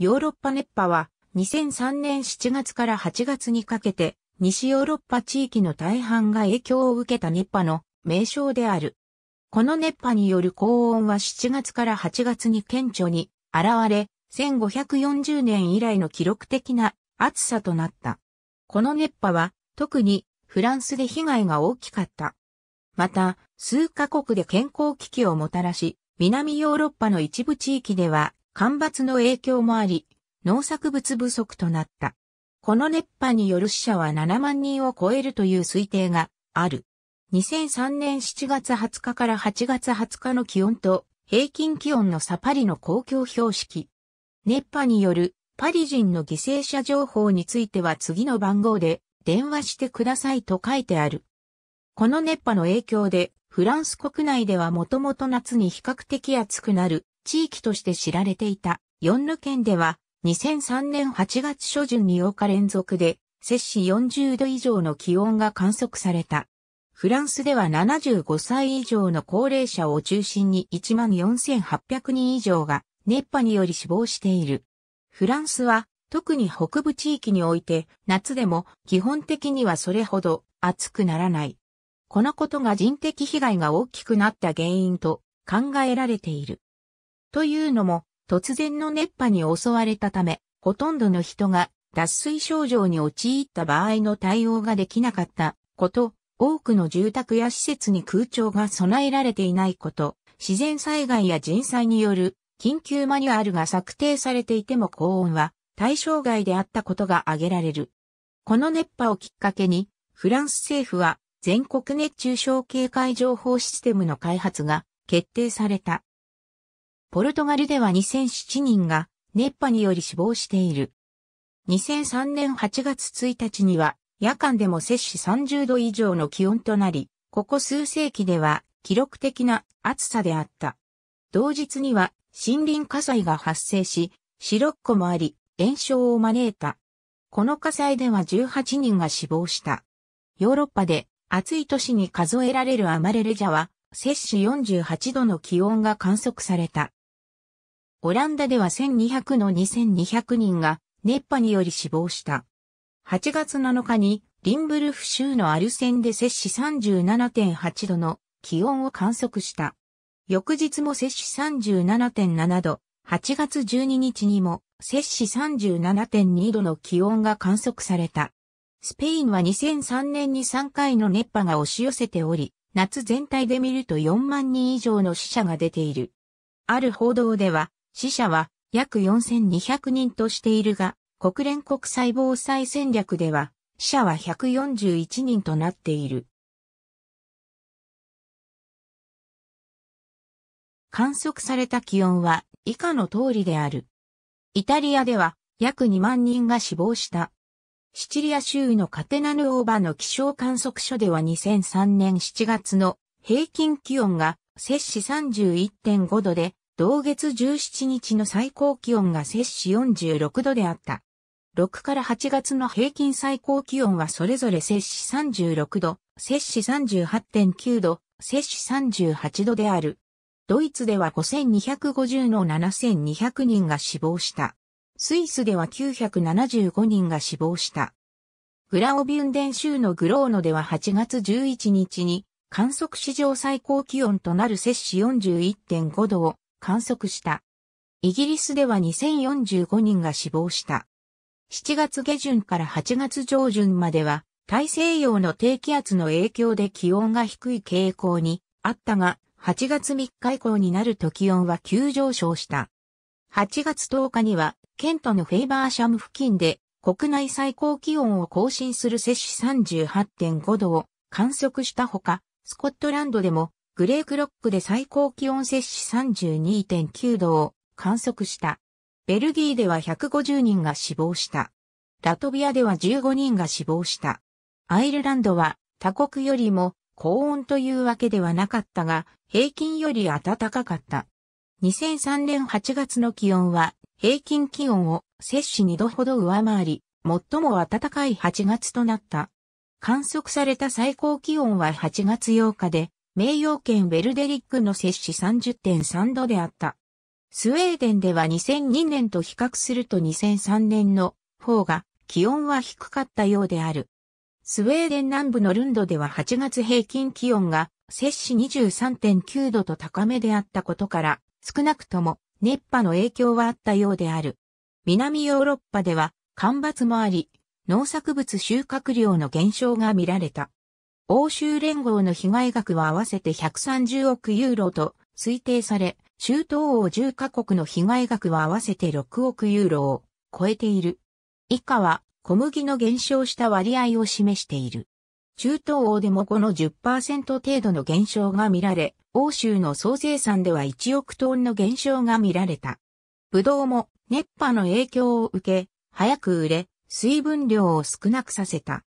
ヨーロッパ熱波は2003年7月から8月にかけて西ヨーロッパ地域の大半が影響を受けた熱波の名称である。この熱波による高温は7月から8月に顕著に現れ、1540年以来の記録的な暑さとなった。この熱波は特にフランスで被害が大きかった。また、数カ国で健康危機をもたらし、南ヨーロッパの一部地域では干ばつの影響もあり、農作物不足となった。この熱波による死者は7万人を超えるという推定がある。2003年7月20日から8月20日の気温と平均気温の差パリの公共標識。熱波によるパリ人の犠牲者情報については次の番号で電話してくださいと書いてある。この熱波の影響でフランス国内ではもともと夏に比較的暑くなる地域として知られていたヨンヌ県では2003年8月初旬に8日連続で摂氏40度以上の気温が観測された。フランスでは75歳以上の高齢者を中心に14,800人以上が熱波により死亡している。フランスは特に北部地域において夏でも基本的にはそれほど暑くならない。このことが人的被害が大きくなった原因と考えられている。というのも突然の熱波に襲われたため、ほとんどの人が脱水症状に陥った場合の対応ができなかったこと、多くの住宅や施設に空調が備えられていないこと、自然災害や人災による緊急マニュアルが策定されていても高温は対象外であったことが挙げられる。この熱波をきっかけに、フランス政府は全国熱中症警戒情報システムの開発が決定された。ポルトガルでは2007人が熱波により死亡している。2003年8月1日には夜間でも摂氏30度以上の気温となり、ここ数世紀では記録的な暑さであった。同日には森林火災が発生し、白っ湖もあり、炎症を招いた。この火災では18人が死亡した。ヨーロッパで暑い都市に数えられるアマレレジャは、摂氏48度の気温が観測された。オランダでは1200の2200人が熱波により死亡した。8月7日にリンブルフ州のアルセンで摂氏37.8度の気温を観測した。翌日も摂氏37.7度、8月12日にも摂氏37.2度の気温が観測された。スペインは2003年に3回の熱波が押し寄せており、夏全体で見ると4万人以上の死者が出ている。ある報道では、死者は約4200人としているが、国連国際防災戦略では死者は141人となっている。観測された気温は以下の通りである。イタリアでは約2万人が死亡した。シチリア州のカテナヌオーバの気象観測所では2003年7月の平均気温が摂氏31.5度で同月17日の最高気温が摂氏46度であった。6から8月の平均最高気温はそれぞれ摂氏36度、摂氏38.9度、摂氏38度である。ドイツでは5250の7200人が死亡した。スイスでは975人が死亡した。グラオビュンデン州のグローノでは8月11日に観測史上最高気温となる摂氏41.5度を観測した。イギリスでは2045人が死亡した。7月下旬から8月上旬までは大西洋の低気圧の影響で気温が低い傾向にあったが、8月3日以降になると気温は急上昇した。8月10日には、ケントのフェイバーシャム付近で国内最高気温を更新する摂氏38.5度を観測したほか、スコットランドでもグレークロックで最高気温摂氏32.9度を観測した。ベルギーでは150人が死亡した。ラトビアでは15人が死亡した。アイルランドは他国よりも高温というわけではなかったが、平均より暖かかった。2003年8月の気温は平均気温を摂氏2度ほど上回り、最も暖かい8月となった。観測された最高気温は8月8日で、名誉県ベルデリックの摂氏30.3度であった。スウェーデンでは2002年と比較すると2003年の方が気温は低かったようである。スウェーデン南部のルンドでは8月平均気温が摂氏23.9度と高めであったことから少なくとも熱波の影響はあったようである。南ヨーロッパでは干ばつもあり、農作物収穫量の減少が見られた。欧州連合の被害額は合わせて130億ユーロと推定され、中東欧10カ国の被害額は合わせて6億ユーロを超えている。以下は小麦の減少した割合を示している。中東欧でもこの10%程度の減少が見られ、欧州の総生産では1億トンの減少が見られた。ブドウも熱波の影響を受け、早く売れ、水分量を少なくさせた。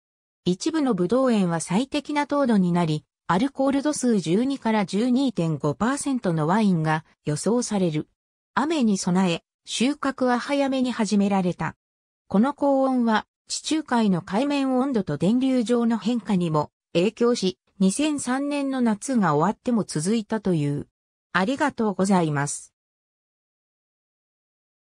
一部のブドウ園は最適な糖度になり、アルコール度数12から12.5%のワインが予想される。雨に備え、収穫は早めに始められた。この高温は地中海の海面温度と電流上の変化にも影響し、2003年の夏が終わっても続いたという。ありがとうございます。